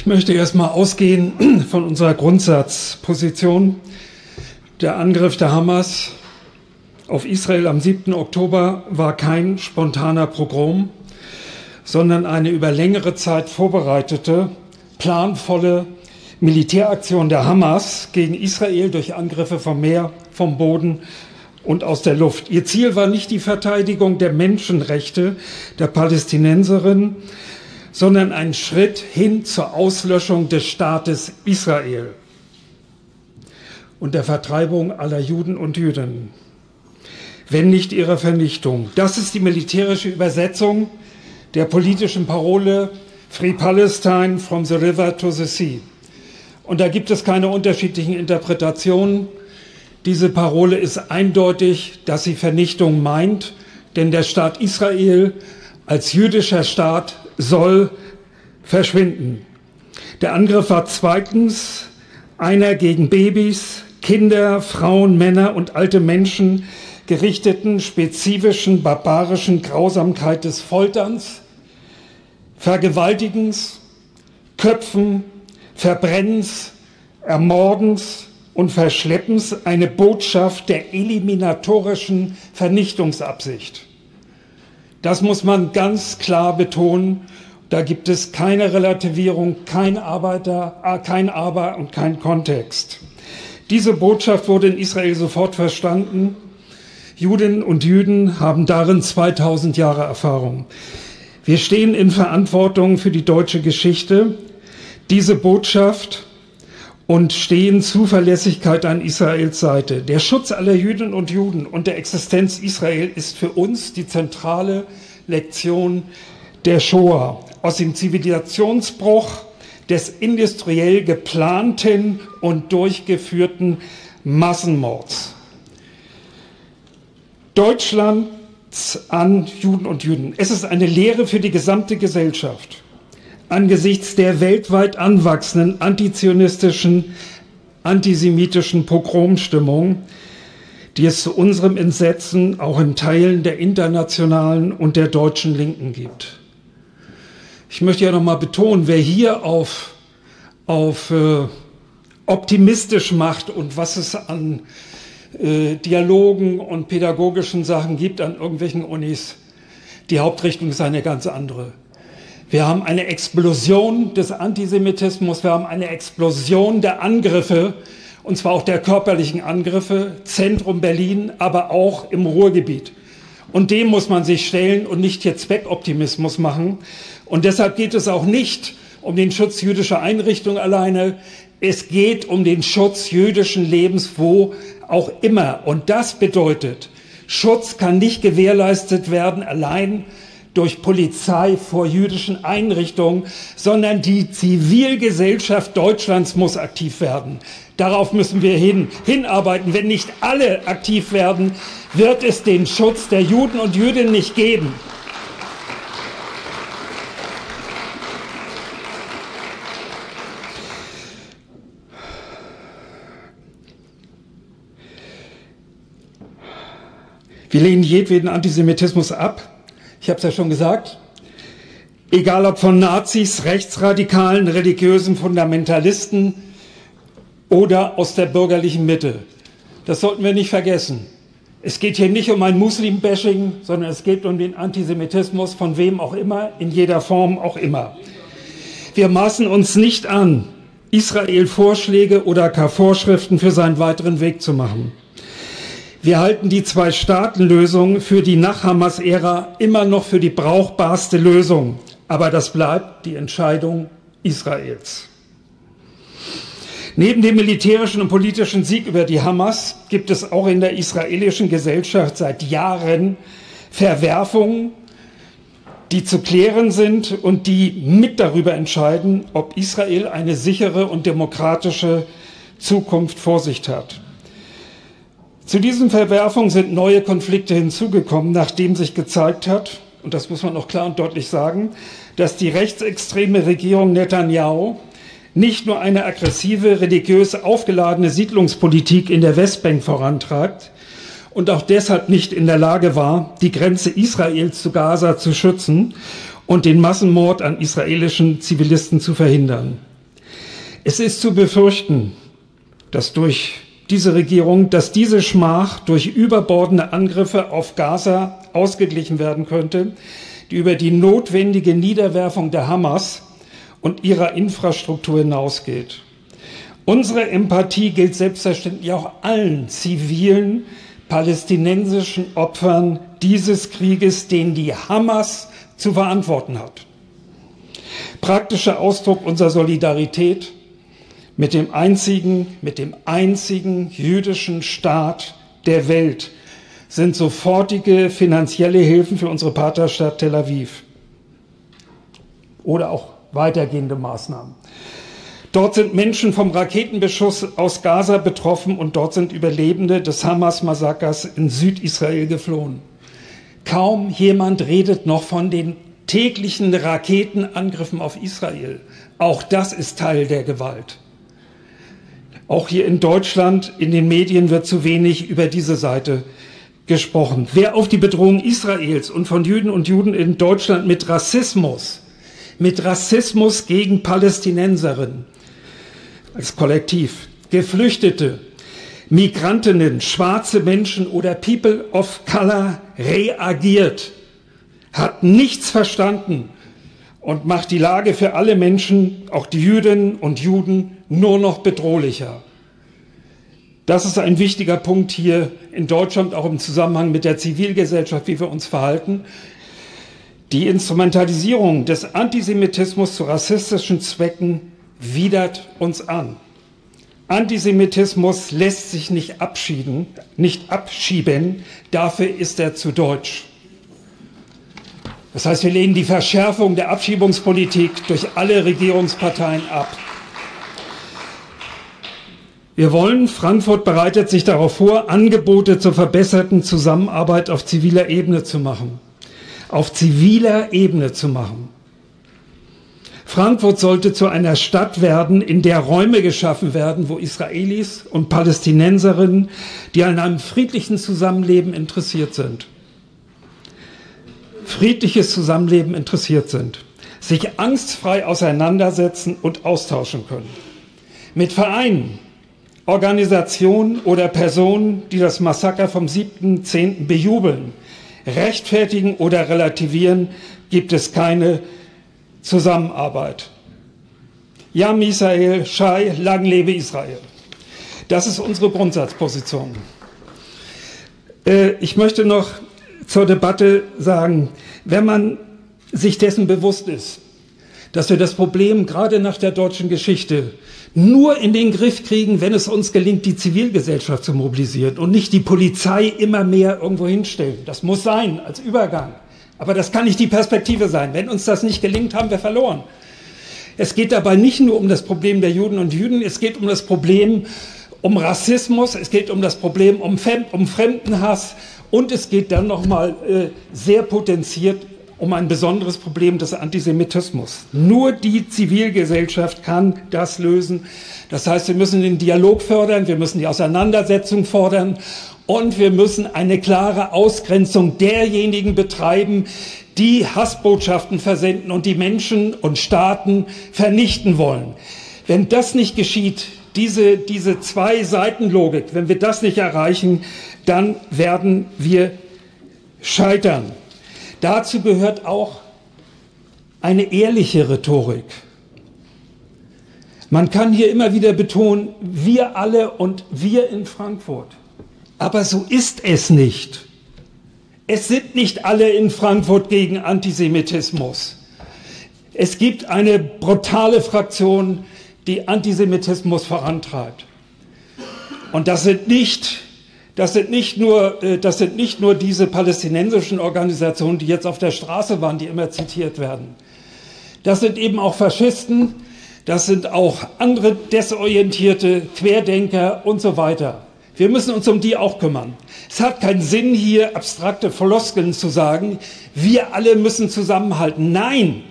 Ich möchte erstmal ausgehen von unserer Grundsatzposition. Der Angriff der Hamas auf Israel am 7. Oktober war kein spontaner Pogrom, sondern eine über längere Zeit vorbereitete, planvolle Militäraktion der Hamas gegen Israel durch Angriffe vom Meer, vom Boden und aus der Luft. Ihr Ziel war nicht die Verteidigung der Menschenrechte der Palästinenserinnen, sondern ein Schritt hin zur Auslöschung des Staates Israel und der Vertreibung aller Juden und Jüdinnen, wenn nicht ihrer Vernichtung. Das ist die militärische Übersetzung der politischen Parole Free Palestine from the River to the Sea. Und da gibt es keine unterschiedlichen Interpretationen. Diese Parole ist eindeutig, dass sie Vernichtung meint, denn der Staat Israel als jüdischer Staat soll verschwinden. Der Angriff war zweitens einer gegen Babys, Kinder, Frauen, Männer und alte Menschen gerichteten spezifischen barbarischen Grausamkeit des Folterns, Vergewaltigens, Köpfen, Verbrennens, Ermordens und Verschleppens eine Botschaft der eliminatorischen Vernichtungsabsicht. Das muss man ganz klar betonen. Da gibt es keine Relativierung, kein Arbeiter, äh, kein Aber und kein Kontext. Diese Botschaft wurde in Israel sofort verstanden. Juden und Jüden haben darin 2000 Jahre Erfahrung. Wir stehen in Verantwortung für die deutsche Geschichte. Diese Botschaft und stehen Zuverlässigkeit an Israels Seite. Der Schutz aller Jüdinnen und Juden und der Existenz Israel ist für uns die zentrale Lektion der Shoah. Aus dem Zivilisationsbruch des industriell geplanten und durchgeführten Massenmords. Deutschlands an Juden und Juden. Es ist eine Lehre für die gesamte Gesellschaft angesichts der weltweit anwachsenden antizionistischen, antisemitischen Pogromstimmung, die es zu unserem Entsetzen auch in Teilen der internationalen und der deutschen Linken gibt. Ich möchte ja noch mal betonen, wer hier auf, auf äh, optimistisch macht und was es an äh, Dialogen und pädagogischen Sachen gibt an irgendwelchen Unis, die Hauptrichtung ist eine ganz andere. Wir haben eine Explosion des Antisemitismus, wir haben eine Explosion der Angriffe, und zwar auch der körperlichen Angriffe, Zentrum Berlin, aber auch im Ruhrgebiet. Und dem muss man sich stellen und nicht hier Zweckoptimismus machen. Und deshalb geht es auch nicht um den Schutz jüdischer Einrichtungen alleine. Es geht um den Schutz jüdischen Lebens, wo auch immer. Und das bedeutet, Schutz kann nicht gewährleistet werden allein durch Polizei vor jüdischen Einrichtungen, sondern die Zivilgesellschaft Deutschlands muss aktiv werden. Darauf müssen wir hin, hinarbeiten. Wenn nicht alle aktiv werden, wird es den Schutz der Juden und Jüdinnen nicht geben. Wir lehnen jedweden Antisemitismus ab. Ich habe es ja schon gesagt. Egal ob von Nazis, Rechtsradikalen, religiösen Fundamentalisten oder aus der bürgerlichen Mitte. Das sollten wir nicht vergessen. Es geht hier nicht um ein Muslim-Bashing, sondern es geht um den Antisemitismus von wem auch immer, in jeder Form auch immer. Wir maßen uns nicht an, Israel Vorschläge oder gar Vorschriften für seinen weiteren Weg zu machen. Wir halten die Zwei-Staaten-Lösung für die Nach-Hamas-Ära immer noch für die brauchbarste Lösung. Aber das bleibt die Entscheidung Israels. Neben dem militärischen und politischen Sieg über die Hamas gibt es auch in der israelischen Gesellschaft seit Jahren Verwerfungen, die zu klären sind und die mit darüber entscheiden, ob Israel eine sichere und demokratische Zukunft vor sich hat. Zu diesen Verwerfungen sind neue Konflikte hinzugekommen, nachdem sich gezeigt hat, und das muss man auch klar und deutlich sagen, dass die rechtsextreme Regierung Netanyahu nicht nur eine aggressive, religiös aufgeladene Siedlungspolitik in der Westbank vorantreibt und auch deshalb nicht in der Lage war, die Grenze Israels zu Gaza zu schützen und den Massenmord an israelischen Zivilisten zu verhindern. Es ist zu befürchten, dass durch diese Regierung, dass diese Schmach durch überbordende Angriffe auf Gaza ausgeglichen werden könnte, die über die notwendige Niederwerfung der Hamas und ihrer Infrastruktur hinausgeht. Unsere Empathie gilt selbstverständlich auch allen zivilen palästinensischen Opfern dieses Krieges, den die Hamas zu verantworten hat. Praktischer Ausdruck unserer Solidarität mit dem einzigen, mit dem einzigen jüdischen Staat der Welt sind sofortige finanzielle Hilfen für unsere Partnerstadt Tel Aviv. Oder auch weitergehende Maßnahmen. Dort sind Menschen vom Raketenbeschuss aus Gaza betroffen und dort sind Überlebende des Hamas-Massakers in Südisrael geflohen. Kaum jemand redet noch von den täglichen Raketenangriffen auf Israel. Auch das ist Teil der Gewalt. Auch hier in Deutschland, in den Medien wird zu wenig über diese Seite gesprochen. Wer auf die Bedrohung Israels und von Juden und Juden in Deutschland mit Rassismus, mit Rassismus gegen Palästinenserinnen als Kollektiv, Geflüchtete, Migrantinnen, schwarze Menschen oder People of Color reagiert, hat nichts verstanden und macht die Lage für alle Menschen, auch die Jüdinnen und Juden, nur noch bedrohlicher. Das ist ein wichtiger Punkt hier in Deutschland, auch im Zusammenhang mit der Zivilgesellschaft, wie wir uns verhalten. Die Instrumentalisierung des Antisemitismus zu rassistischen Zwecken widert uns an. Antisemitismus lässt sich nicht abschieden, nicht abschieben, dafür ist er zu deutsch. Das heißt, wir lehnen die Verschärfung der Abschiebungspolitik durch alle Regierungsparteien ab. Wir wollen, Frankfurt bereitet sich darauf vor, Angebote zur verbesserten Zusammenarbeit auf ziviler Ebene zu machen. Auf ziviler Ebene zu machen. Frankfurt sollte zu einer Stadt werden, in der Räume geschaffen werden, wo Israelis und Palästinenserinnen, die an einem friedlichen Zusammenleben interessiert sind, friedliches Zusammenleben interessiert sind, sich angstfrei auseinandersetzen und austauschen können. Mit Vereinen, Organisationen oder Personen, die das Massaker vom 7.10. bejubeln, rechtfertigen oder relativieren, gibt es keine Zusammenarbeit. Ja, Misael, Schei, lang lebe Israel. Das ist unsere Grundsatzposition. Äh, ich möchte noch zur Debatte sagen, wenn man sich dessen bewusst ist, dass wir das Problem gerade nach der deutschen Geschichte nur in den Griff kriegen, wenn es uns gelingt, die Zivilgesellschaft zu mobilisieren und nicht die Polizei immer mehr irgendwo hinstellen. Das muss sein als Übergang. Aber das kann nicht die Perspektive sein. Wenn uns das nicht gelingt, haben wir verloren. Es geht dabei nicht nur um das Problem der Juden und Juden, es geht um das Problem um Rassismus, es geht um das Problem um, Fremdenhass und es geht dann nochmal äh, sehr potenziert um ein besonderes Problem des Antisemitismus. Nur die Zivilgesellschaft kann das lösen. Das heißt, wir müssen den Dialog fördern, wir müssen die Auseinandersetzung fordern und wir müssen eine klare Ausgrenzung derjenigen betreiben, die Hassbotschaften versenden und die Menschen und Staaten vernichten wollen. Wenn das nicht geschieht, diese, diese zwei Seitenlogik, wenn wir das nicht erreichen, dann werden wir scheitern. Dazu gehört auch eine ehrliche Rhetorik. Man kann hier immer wieder betonen, wir alle und wir in Frankfurt. Aber so ist es nicht. Es sind nicht alle in Frankfurt gegen Antisemitismus. Es gibt eine brutale Fraktion, die Antisemitismus vorantreibt. Und das sind nicht das sind, nicht nur, äh, das sind nicht nur diese palästinensischen Organisationen, die jetzt auf der Straße waren, die immer zitiert werden. Das sind eben auch Faschisten, das sind auch andere desorientierte Querdenker und so weiter. Wir müssen uns um die auch kümmern. Es hat keinen Sinn, hier abstrakte Floskeln zu sagen, wir alle müssen zusammenhalten. Nein,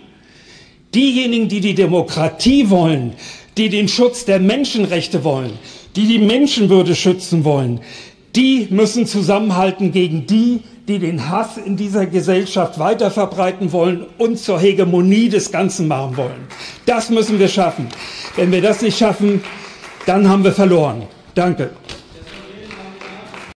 diejenigen, die die Demokratie wollen, die den Schutz der Menschenrechte wollen, die die Menschenwürde schützen wollen, die müssen zusammenhalten gegen die, die den Hass in dieser Gesellschaft weiter verbreiten wollen und zur Hegemonie des Ganzen machen wollen. Das müssen wir schaffen. Wenn wir das nicht schaffen, dann haben wir verloren. Danke.